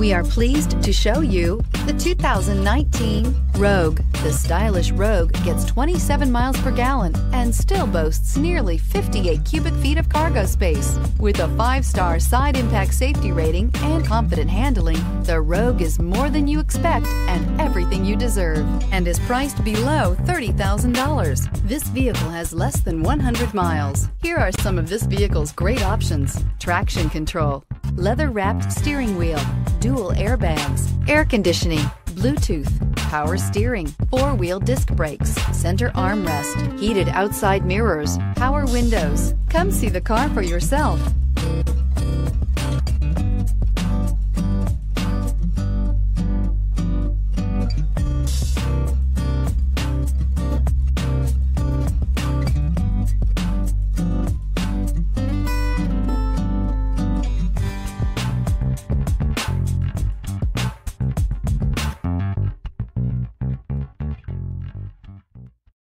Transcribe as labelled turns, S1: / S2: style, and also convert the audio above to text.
S1: We are pleased to show you the 2019 Rogue. The stylish Rogue gets 27 miles per gallon and still boasts nearly 58 cubic feet of cargo space. With a five-star side impact safety rating and confident handling, the Rogue is more than you expect and everything you deserve and is priced below $30,000. This vehicle has less than 100 miles. Here are some of this vehicle's great options. Traction control, leather-wrapped steering wheel, dual airbags, air conditioning, Bluetooth, power steering, four-wheel disc brakes, center armrest, heated outside mirrors, power windows. Come see the car for yourself.